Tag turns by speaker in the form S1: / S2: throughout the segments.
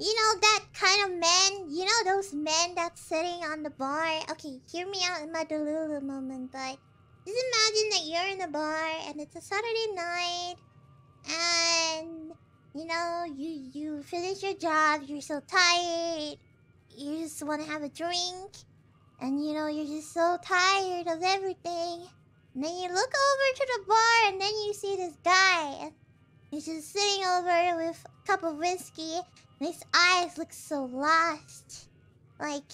S1: You know that kind of man. You know those men that's sitting on the bar. Okay, hear me out in my delulu moment, but just imagine that you're in a bar and it's a Saturday night, and you know you you finish your job. You're so tired. You just want to have a drink, and you know you're just so tired of everything. And then you look over to the bar, and then you see this guy. He's just sitting over with a cup of whiskey. And his eyes look so lost. Like,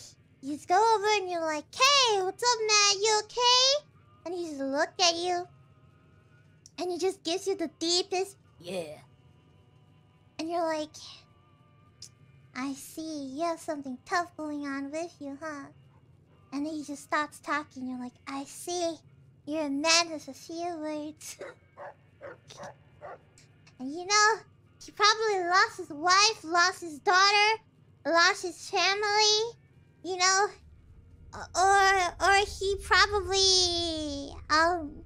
S1: you just go over and you're like, Hey, what's up, man? You okay? And he just look at you. And he just gives you the deepest, yeah. And you're like, I see, you have something tough going on with you, huh? And then he just starts talking. You're like, I see. You're a man with a few words. and you know, he probably lost his wife, lost his daughter, lost his family. You know, or or he probably um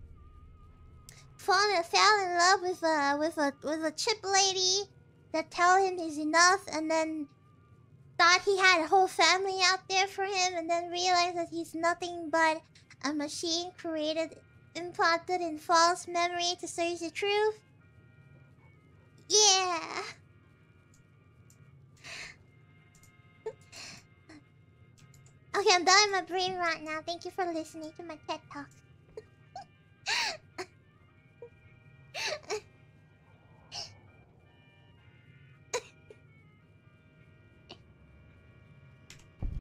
S1: fallen fell in love with a with a with a chip lady that tell him he's enough, and then thought he had a whole family out there for him, and then realized that he's nothing but a machine created, implanted in false memory to search the truth? Yeah. okay, I'm done with my brain right now. Thank you for listening to my TED Talk.